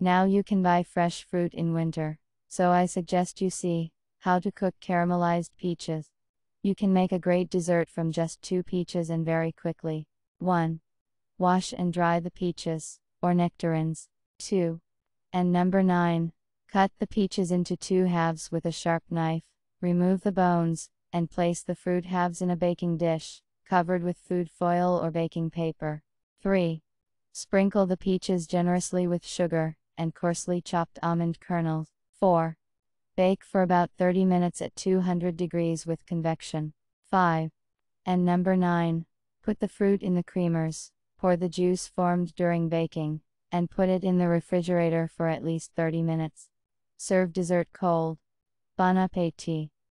Now you can buy fresh fruit in winter. So I suggest you see how to cook caramelized peaches. You can make a great dessert from just two peaches and very quickly. 1. Wash and dry the peaches, or nectarines. 2. And number 9. Cut the peaches into two halves with a sharp knife, remove the bones, and place the fruit halves in a baking dish, covered with food foil or baking paper. 3. Sprinkle the peaches generously with sugar, and coarsely chopped almond kernels. 4. Bake for about 30 minutes at 200 degrees with convection. 5. And number 9. Put the fruit in the creamers, pour the juice formed during baking, and put it in the refrigerator for at least 30 minutes. Serve dessert cold. Bon appetit!